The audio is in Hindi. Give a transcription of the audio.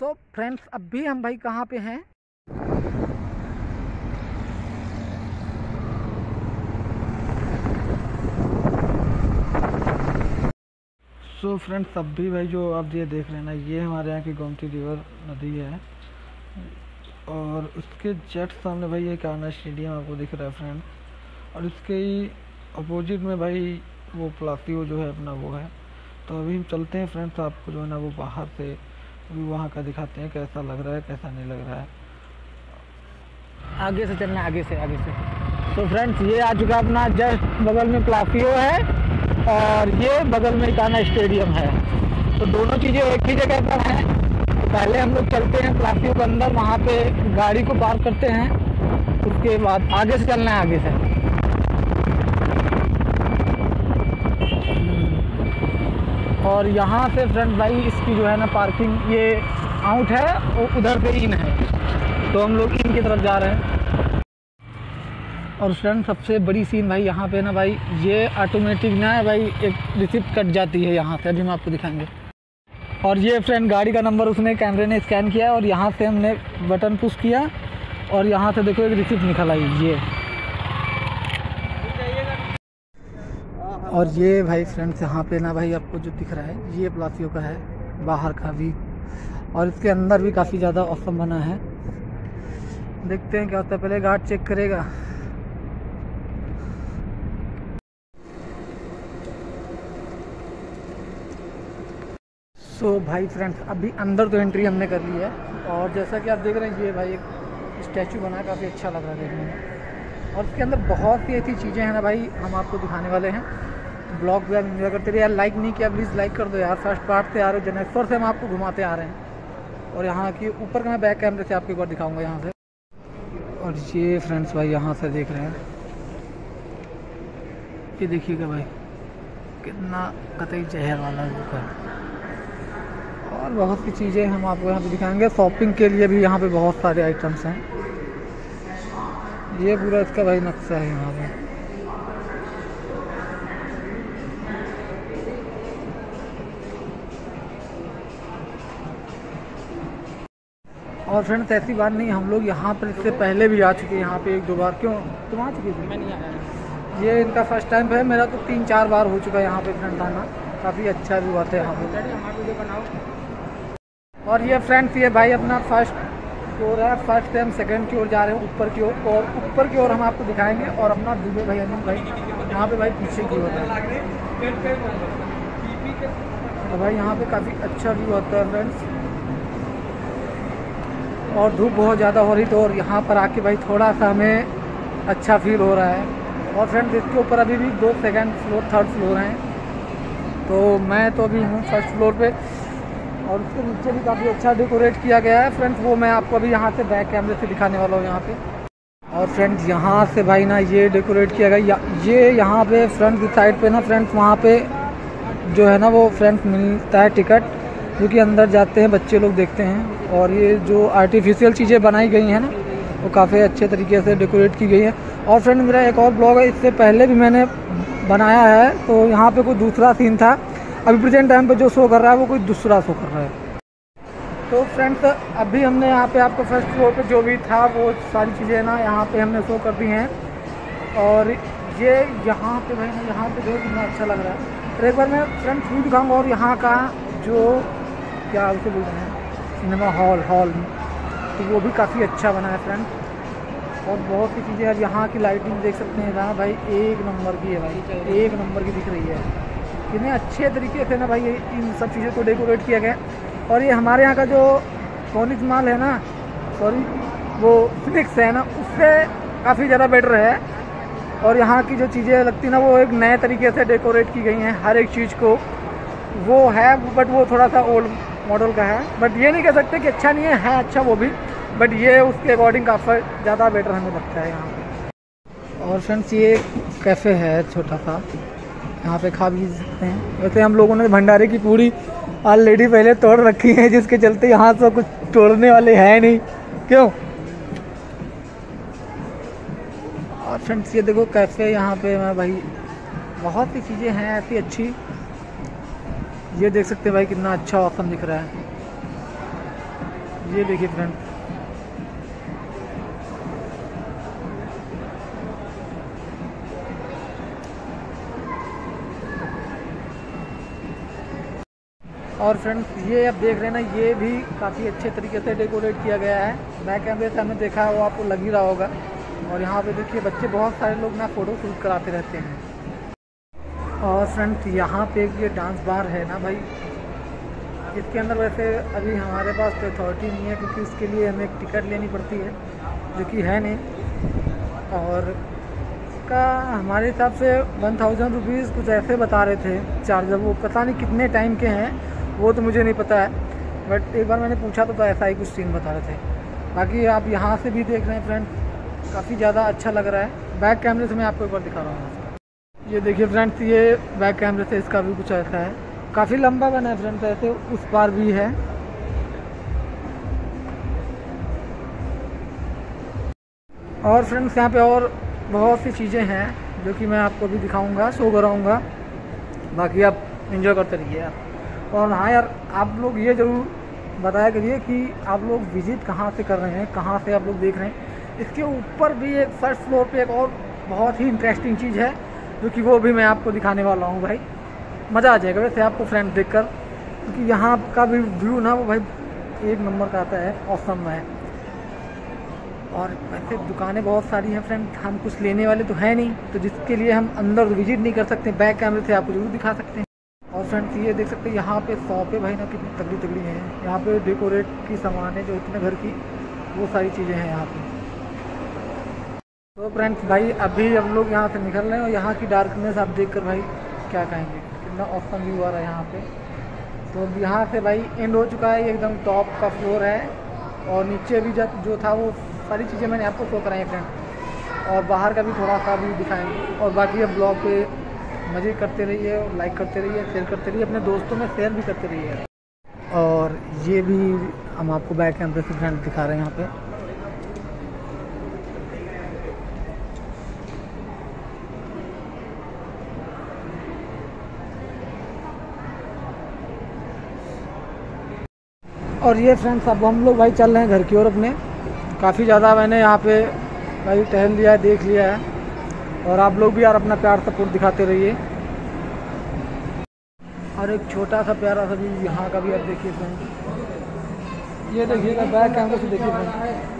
सो so, फ्रेंड्स अब भी हम भाई कहाँ पे हैं? सो so, फ्रेंड्स अब भी भाई जो आप ये देख रहे हैं ना ये हमारे यहाँ की गोमती रिवर नदी है। और उसके जस्ट सामने भाई ये आना स्टेडियम आपको दिख रहा है फ्रेंड और इसके ही अपोजिट में भाई वो प्लासियो जो है अपना वो है। तो अभी हम चलते हैं फ्रेंड्स आपको जो है ना वो बाहर से अभी वहाँ का दिखाते हैं कैसा लग रहा है, कैसा नहीं लग रहा है। आगे से चलना, आगे से आगे से। तो फ्रेंड्स ये आ चुका अपना जस्ट बगल में प्लासियो है और ये बगल में काना स्टेडियम है। तो दोनों चीज़ें एक ही जगह पर हैं। तो पहले हम लोग चलते हैं प्लासियो के अंदर, वहाँ पे गाड़ी को पार्क करते हैं। उसके बाद आगे से चलना है, आगे से। और यहाँ से फ्रंट भाई इसकी जो है ना पार्किंग ये आउट है और उधर से इन है। तो हम लोग इन की तरफ़ जा रहे हैं। और फ्रेंड सबसे बड़ी सीन भाई यहाँ पे ना भाई, ये ऑटोमेटिक ना है भाई, एक रिसिप्ट कट जाती है यहाँ से, अभी हम आपको दिखाएँगे। और ये फ्रेंड गाड़ी का नंबर उसने कैमरे ने स्कैन किया और यहाँ से हमने बटन पुश किया। और यहाँ से देखो एक रिसिप्ट निकल आई ये। और ये भाई फ्रेंड्स यहाँ पे ना भाई आपको जो दिख रहा है ये प्लासियो का है बाहर का भी। और इसके अंदर भी काफ़ी ज़्यादा औसम बना है। देखते हैं क्या होता है पहले गार्ड चेक करेगा। सो so, भाई फ्रेंड्स अभी अंदर तो एंट्री हमने कर ली है। और जैसा कि आप देख रहे हैं ये भाई एक स्टैचू बना काफ़ी अच्छा लग रहा है देखने में। और इसके अंदर बहुत सी ऐसी चीज़ें हैं ना भाई हम आपको दिखाने वाले हैं। ब्लॉग भी आप इन्जॉय करते रहे यार लाइक नहीं किया प्लीज़ लाइक कर दो यार। फ़र्स्ट पार्ट से आ रहे हो जनेश्वर से हम आपको घुमाते आ रहे हैं। और यहाँ की ऊपर का मैं बैक कैमरे से आपको एक बार दिखाऊँगा यहाँ से। और ये फ्रेंड्स भाई यहाँ से देख रहे हैं। ये देखिएगा भाई, कितना कतई जहर वाला लुक है। और बहुत सी चीज़ें हम आपको यहाँ पे दिखाएँगे। शॉपिंग के लिए भी यहाँ पे बहुत सारे आइटम्स हैं। ये पूरा इसका भाई नक्शा है यहाँ पे। और फ्रेंड्स ऐसी बात नहीं हम लोग यहाँ पर इससे पहले भी आ चुके हैं यहाँ पे एक दो बार। क्यों? तुम आ चुके थे? मैं नहीं आया ये इनका फ़र्स्ट टाइम है मेरा तो तीन चार बार हो चुका है यहाँ पे फ्रेंड आना। काफ़ी अच्छा भी बात है यहाँ पे। और ये फ्रेंड्स ये भाई अपना फ़र्स्ट फ्लोर है फ़र्स्ट टाइम सेकेंड की ओर जा रहे हैं ऊपर की ओर। और ऊपर की ओर हम आपको दिखाएँगे और अपना दुबे भाई अनिल भाई यहाँ पे भाई पीछे की ओर है। तो भाई यहाँ पे काफ़ी अच्छा व्यू होता है फ्रेंड्स और धूप बहुत ज़्यादा हो रही तो और यहाँ पर आके भाई थोड़ा सा हमें अच्छा फील हो रहा है। और फ्रेंड्स इसके ऊपर अभी भी दो सेकंड फ्लोर थर्ड फ्लोर हैं। तो मैं तो अभी हूँ फ़र्स्ट फ्लोर पे और उसके नीचे भी काफ़ी अच्छा डेकोरेट किया गया है। फ्रेंड्स वो मैं आपको अभी यहाँ से बैक कैमरे से दिखाने वाला हूँ यहाँ पे। और फ्रेंड्स यहाँ से भाई ना ये डेकोरेट किया गया। ये यहाँ पे फ्रंट की साइड पे ना फ्रेंड्स वहाँ पे जो है ना वो फ्रेंड्स मिलता है टिकट जो अंदर जाते हैं, बच्चे लोग देखते हैं। और ये जो आर्टिफिशियल चीज़ें बनाई गई हैं ना, वो काफ़ी अच्छे तरीके से डेकोरेट की गई है। और फ्रेंड मेरा एक और ब्लॉग है, इससे पहले भी मैंने बनाया है तो यहाँ पे कोई दूसरा सीन था। अभी प्रेजेंट टाइम पे जो शो कर रहा है, वो कोई दूसरा शो कर रहा है। तो फ्रेंड्स अभी हमने यहाँ पे आपको फ़र्स्ट फ्लोर पे जो भी था, वो सारी चीज़ें ना यहाँ पे हमने शो कर दी हैं। और ये यहाँ पे भाई ना यहाँ पे जो कितना अच्छा लग रहा है। एक बार मैं फ्रेंड फ़ूड दिखाऊँगा और यहाँ का जो, क्या उसे बोल रहे हैं? Cinema hall hall. तो वो भी काफ़ी अच्छा बना है फ्रेंड और बहुत सी चीज़ें यहाँ की लाइटिंग देख सकते हैं। ना भाई, एक नंबर की है भाई। एक नंबर की दिख रही है। कितने अच्छे तरीके से ना भाई इन सब चीज़ों को डेकोरेट किया गया और ये हमारे यहाँ का जो सोनिक माल है ना सॉरी वो फिनिक्स है ना, उससे काफ़ी ज़्यादा बेटर है। और यहाँ की जो चीज़ें लगती ना, वो एक नए तरीके से डेकोरेट की गई हैं, हर एक चीज़ को। वो है बट वो थोड़ा सा ओल्ड मॉडल का है। बट ये नहीं कह सकते कि अच्छा नहीं है है अच्छा वो भी। बट ये उसके अकॉर्डिंग काफ़ी ज़्यादा बेटर हमें लगता है यहाँ पे। और फ्रेंड्स ये कैफ़े है छोटा सा। यहाँ पे खा भी सकते हैं। वैसे हम लोगों ने भंडारे की पूरी ऑलरेडी पहले तोड़ रखी है, जिसके चलते यहाँ से कुछ तोड़ने वाले हैं नहीं। क्यों? और फ्रेंड्स ये देखो कैफ़े यहाँ पे, मैं भाई, बहुत सी चीज़ें हैं, ऐसी अच्छी। ये देख सकते हैं भाई कितना अच्छा ऑप्शन दिख रहा है। ये देखिए फ्रेंड और फ्रेंड्स ये आप देख रहे हैं ना, ये भी काफ़ी अच्छे तरीके से डेकोरेट किया गया है। बैक कैमरे से हमने देखा है, वो आपको लग ही रहा होगा। और यहाँ पे देखिए, बच्चे बहुत सारे लोग ना फ़ोटो शूट कराते रहते हैं। और फ्रेंड्स यहाँ पे ये डांस बार है ना भाई? इसके अंदर वैसे अभी हमारे पास तो अथॉरिटी नहीं है क्योंकि उसके लिए हमें एक टिकट लेनी पड़ती है जो कि है नहीं। और इसका हमारे हिसाब से वन थाउज़ेंड रुपीज़ कुछ ऐसे बता रहे थे चार्जर वो पता नहीं कितने टाइम के हैं वो तो मुझे नहीं पता है। बट एक बार मैंने पूछा तो, तो ऐसा ही कुछ सीन बता रहे थे। बाकी आप यहाँ से भी देख रहे हैं फ्रेंड्स काफ़ी ज़्यादा अच्छा लग रहा है। बैक कैमरे से मैं आपको एक बार दिखा रहा हूँ। ये देखिए फ्रेंड्स ये बैक कैमरे से इसका भी कुछ ऐसा है। काफ़ी लंबा बना है फ्रेंड्स ऐसे उस पार भी है। और फ्रेंड्स यहाँ पे और बहुत सी चीज़ें हैं जो कि मैं आपको भी दिखाऊँगा शो कराऊँगा। बाकी आप इन्जॉय करते रहिए यार और हाँ यार, आप लोग ये ज़रूर बताया करिए कि आप लोग विज़िट कहाँ से कर रहे हैं, कहाँ से आप लोग देख रहे हैं। इसके ऊपर भी एक फ़र्स्ट फ्लोर पे एक और बहुत ही इंटरेस्टिंग चीज़ है। जो कि वो भी मैं आपको दिखाने वाला हूँ भाई। मज़ा आ जाएगा वैसे आपको फ्रेंड देख कर क्योंकि यहाँ का भी व्यू ना, वो भाई एक नंबर का आता है औसम है। और वैसे दुकानें बहुत सारी हैं फ्रेंड हम कुछ लेने वाले तो हैं नहीं तो जिसके लिए हम अंदर विज़िट नहीं कर सकते बैक कैमरे से आपको ज़रूर दिखा सकते हैं। और फ्रेंड्स ये देख सकते हैं, यहाँ पे शॉप भाई ना, कितनी तगड़ी तगड़ी हैं। यहाँ पे डेकोरेट की सामान है, जो इतने घर की, वो सारी चीज़ें हैं यहाँ पे। तो फ्रेंड्स भाई, अभी हम लोग यहाँ से निकल रहे हैं और यहाँ की डार्कनेस आप देख कर भाई क्या कहेंगे? कितना ऑप्शन व्यू आ रहा है यहाँ पे। तो यहाँ से भाई एंड हो चुका है, एकदम टॉप का फ्लोर है और नीचे भी जब जो था वो सारी चीज़ें मैंने आपको शो कराई फ्रेंड और बाहर का भी थोड़ा सा भी दिखाएँगे। और बाकी अब ब्लॉग पे मज़े करते रहिए लाइक करते रहिए शेयर करते रहिए, अपने दोस्तों में शेयर भी करते रहिए। और ये भी हम आपको बैक कैमरे से फ्रेंड दिखा रहे हैं यहाँ पे। और ये फ्रेंड्स अब हम लोग भाई चल रहे हैं घर की ओर अपने। काफ़ी ज़्यादा मैंने यहाँ पे भाई टहल लिया है, देख लिया है। और आप लोग भी यार अपना प्यार सपोर्ट दिखाते रहिए। और एक छोटा सा प्यारा सा भी यहाँ का भी आप देखिए फ्रेंड ये देखिएगा बैक कैमरे से देखिए फ्रेंड